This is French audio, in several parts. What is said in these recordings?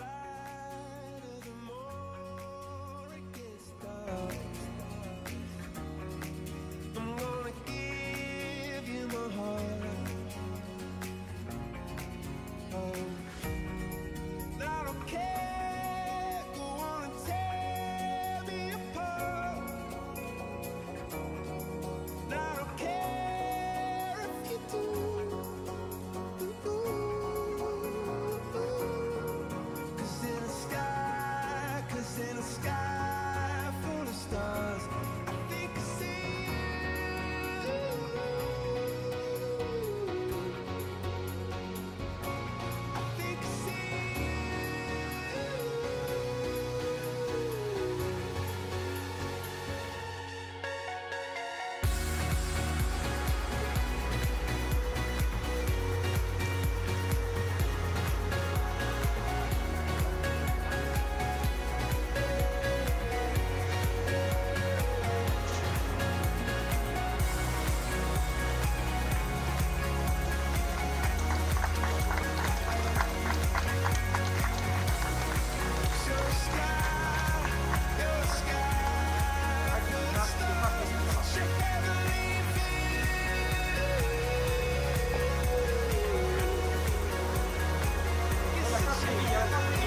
life. Yeah.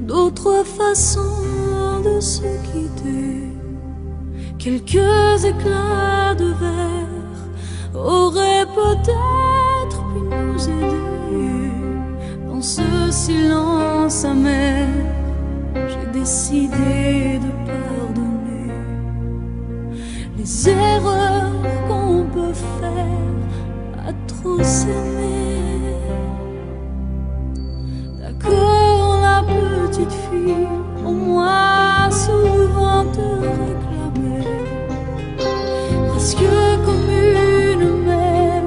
d'autres façons de se quitter. Quelques éclats de verre auraient peut-être pu nous aider. Dans ce silence amer, j'ai décidé de pardonner les erreurs qu'on peut faire à trop s'aimer. Petite fille, au moins souvent te réclamer. Parce que comme une mère,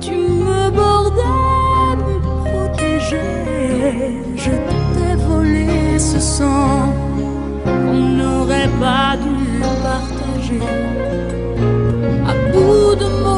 tu me bordais, me protégeais. Je t'ai volé ce sang qu'on n'aurait pas dû partager. À bout de mots,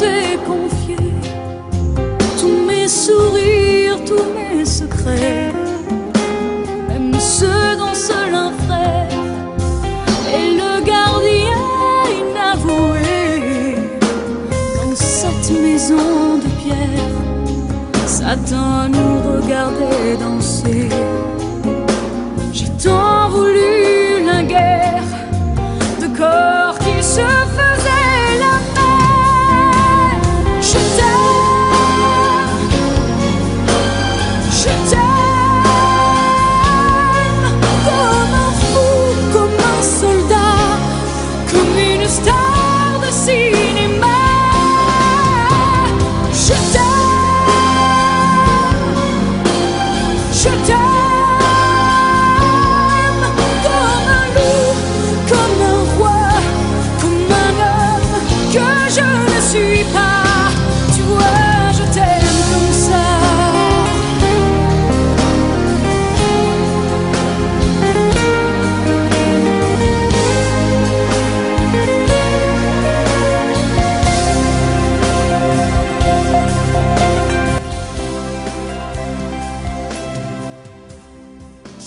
t'ai confié tous mes sourires, tous mes secrets, même ceux dont seul un frère est le gardien inavoué. Dans cette maison de pierre, Satan nous regardait danser.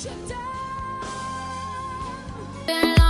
Shut down.